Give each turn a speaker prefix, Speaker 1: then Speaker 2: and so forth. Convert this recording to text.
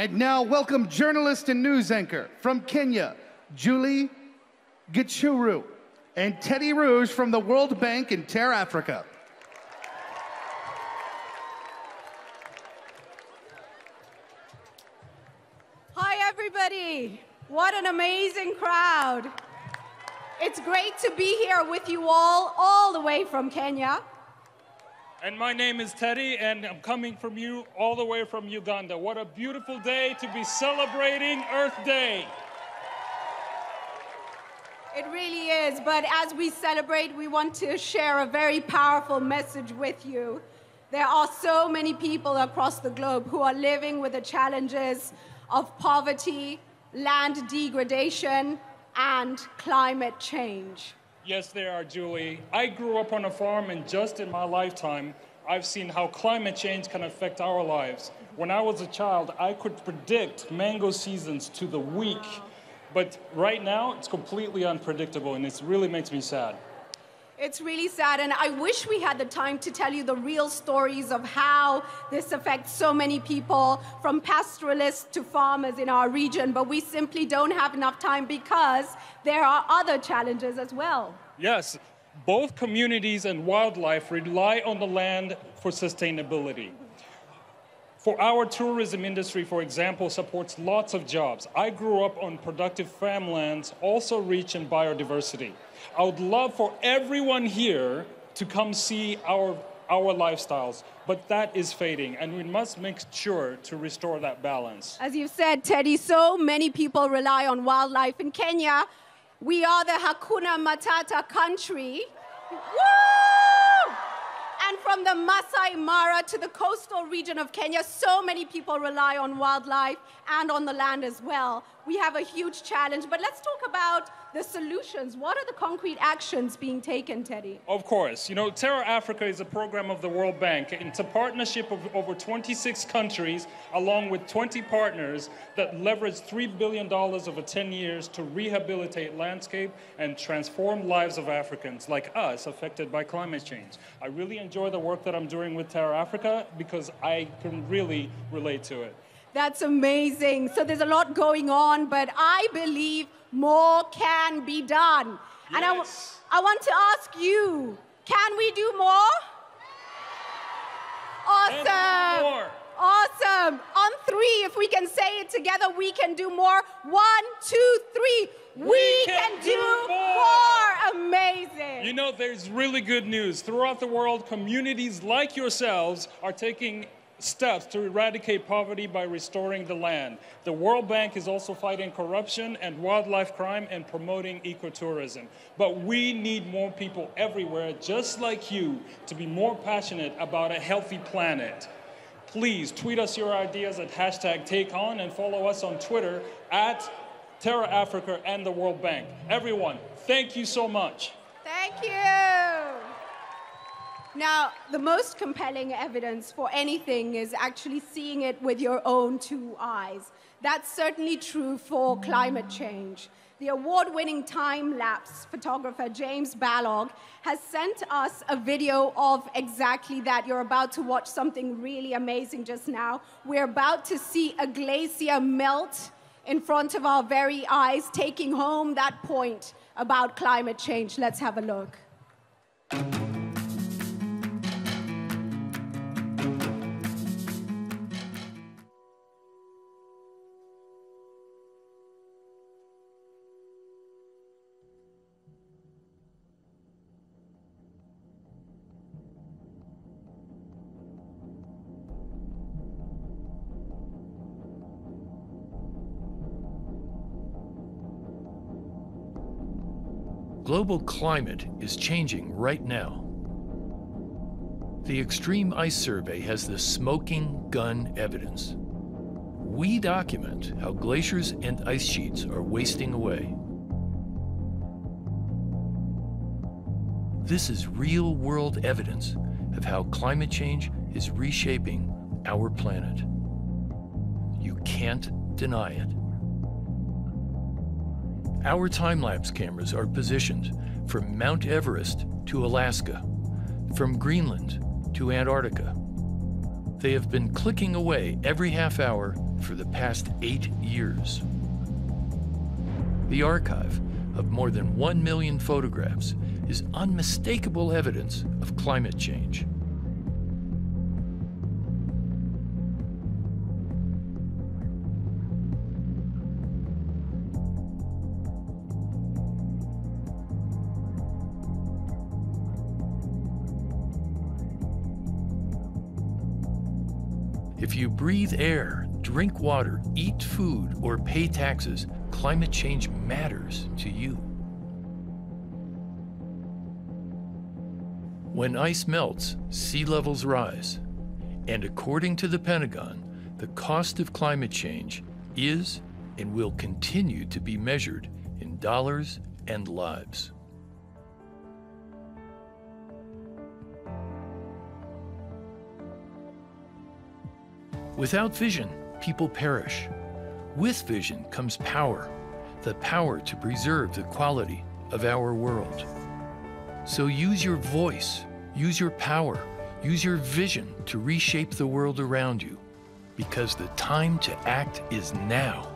Speaker 1: And now, welcome journalist and news anchor from Kenya, Julie Gichuru, and Teddy Ruge from the World Bank in TerrAfrica.
Speaker 2: Hi, everybody. What an amazing crowd. It's great to be here with you all, all the way from Kenya.
Speaker 3: And my name is Teddy, and I'm coming from you all the way from Uganda. What a beautiful day to be celebrating Earth Day.
Speaker 2: It really is, but as we celebrate, we want to share a very powerful message with you. There are so many people across the globe who are living with the challenges of poverty, land degradation, and climate change.
Speaker 3: Yes, there are, Julie. I grew up on a farm, and just in my lifetime, I've seen how climate change can affect our lives. When I was a child, I could predict mango seasons to the week, but right now it's completely unpredictable, and it really makes me sad.
Speaker 2: It's really sad, and I wish we had the time to tell you the real stories of how this affects so many people, from pastoralists to farmers in our region, but we simply don't have enough time because there are other challenges as well.
Speaker 3: Yes, both communities and wildlife rely on the land for sustainability. For our tourism industry, for example, supports lots of jobs. I grew up on productive farmlands, also rich in biodiversity. I would love for everyone here to come see our, our lifestyles, but that is fading, and we must make sure to restore that balance.
Speaker 2: As you've said, Teddy, so many people rely on wildlife. In Kenya, we are the Hakuna Matata country. Woo! From the Masai Mara to the coastal region of Kenya, so many people rely on wildlife and on the land as well. We have a huge challenge, but let's talk about the solutions. What are the concrete actions being taken, Teddy?
Speaker 3: Of course. You know, TerrAfrica is a program of the World Bank. It's a partnership of over 26 countries, along with 20 partners, that leverage $3 billion over 10 years to rehabilitate landscape and transform lives of Africans like us affected by climate change. I really enjoy the work that I'm doing with TerrAfrica because I can really relate to it.
Speaker 2: That's amazing. So there's a lot going on, but I believe more can be done.
Speaker 3: Yes.
Speaker 2: And I, I want to ask you can we do more? Awesome.
Speaker 3: more.
Speaker 2: Awesome. On three, if we can say it together, we can do more. One, two, three. We,
Speaker 3: We
Speaker 2: can,
Speaker 3: can
Speaker 2: do,
Speaker 3: do
Speaker 2: more. Amazing.
Speaker 3: You know, there's really good news. Throughout the world, communities like yourselves are taking steps to eradicate poverty by restoring the land. The World Bank is also fighting corruption and wildlife crime and promoting ecotourism. But we need more people everywhere, just like you, to be more passionate about a healthy planet. Please tweet us your ideas at hashtag TakeOn and follow us on Twitter at TerrAfrica and the World Bank. Everyone, thank you so much.
Speaker 2: Thank you. Now, the most compelling evidence for anything is actually seeing it with your own two eyes. That's certainly true for climate change. The award winning time lapse photographer James Balog has sent us a video of exactly that. You're about to watch something really amazing just now. We're about to see a glacier melt in front of our very eyes, taking home that point about climate change. Let's have a look.
Speaker 4: Global climate is changing right now. The Extreme Ice Survey has the smoking gun evidence. We document how glaciers and ice sheets are wasting away. This is real world evidence of how climate change is reshaping our planet. You can't deny it. Our time-lapse cameras are positioned from Mount Everest to Alaska, from Greenland to Antarctica. They have been clicking away every half hour for the past eight years. The archive of more than one million photographs is unmistakable evidence of climate change. If you breathe air, drink water, eat food, or pay taxes, climate change matters to you. When ice melts, sea levels rise. And according to the Pentagon, the cost of climate change is and will continue to be measured in dollars and lives. Without vision, people perish. With vision comes power, the power to preserve the quality of our world. So use your voice, use your power, use your vision to reshape the world around you, because the time to act is now.